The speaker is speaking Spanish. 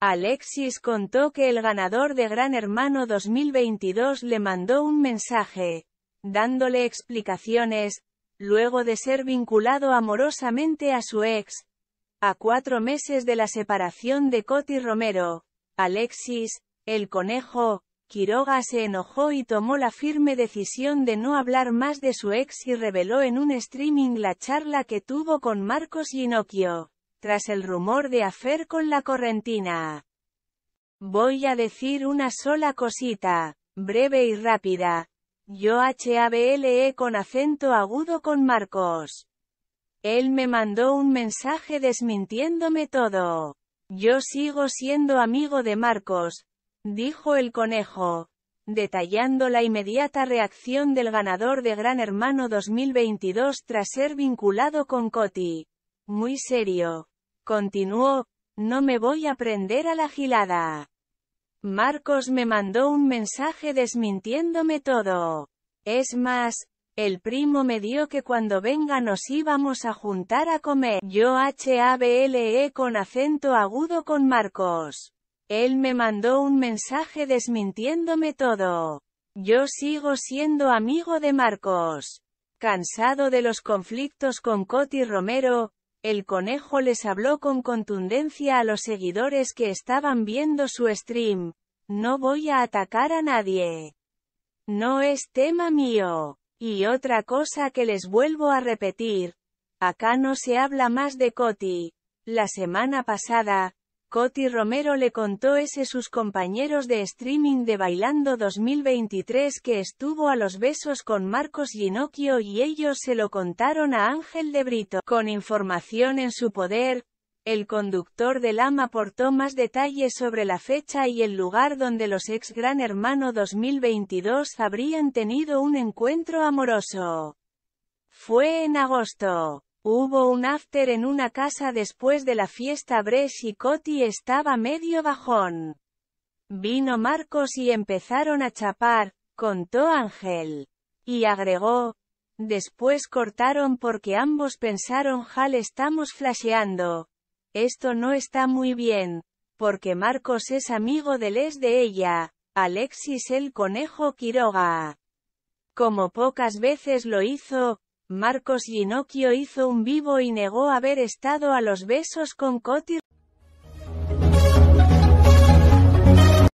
Alexis contó que el ganador de Gran Hermano 2022 le mandó un mensaje, dándole explicaciones, luego de ser vinculado amorosamente a su ex. A cuatro meses de la separación de Coti Romero, Alexis, el conejo, Quiroga se enojó y tomó la firme decisión de no hablar más de su ex y reveló en un streaming la charla que tuvo con Marcos Ginocchio, tras el rumor de afer con la correntina. Voy a decir una sola cosita, breve y rápida. Yo HABLE con acento agudo con Marcos. Él me mandó un mensaje desmintiéndome todo. Yo sigo siendo amigo de Marcos, dijo el conejo, detallando la inmediata reacción del ganador de Gran Hermano 2022 tras ser vinculado con Coti. Muy serio. Continuó, no me voy a prender a la gilada. Marcos me mandó un mensaje desmintiéndome todo. Es más, el primo me dio que cuando venga nos íbamos a juntar a comer. Yo HABLE con acento agudo con Marcos. Él me mandó un mensaje desmintiéndome todo. Yo sigo siendo amigo de Marcos. Cansado de los conflictos con Coti Romero, el conejo les habló con contundencia a los seguidores que estaban viendo su stream. No voy a atacar a nadie. No es tema mío. Y otra cosa que les vuelvo a repetir. Acá no se habla más de Coti. La semana pasada, Coti Romero le contó ese sus compañeros de streaming de Bailando 2023 que estuvo a los besos con Marcos Ginocchio y ellos se lo contaron a Ángel de Brito. Con información en su poder, el conductor del AMA aportó más detalles sobre la fecha y el lugar donde los ex Gran Hermano 2022 habrían tenido un encuentro amoroso. Fue en agosto. Hubo un after en una casa después de la fiesta Bresh y Coti estaba medio bajón. Vino Marcos y empezaron a chapar, contó Ángel. Y agregó, después cortaron porque ambos pensaron Jal estamos flasheando. Esto no está muy bien, porque Marcos es amigo del es de ella, Alexis el conejo Quiroga. Como pocas veces lo hizo, Marcos Ginocchio hizo un vivo y negó haber estado a los besos con Coti